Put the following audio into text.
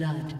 Blood.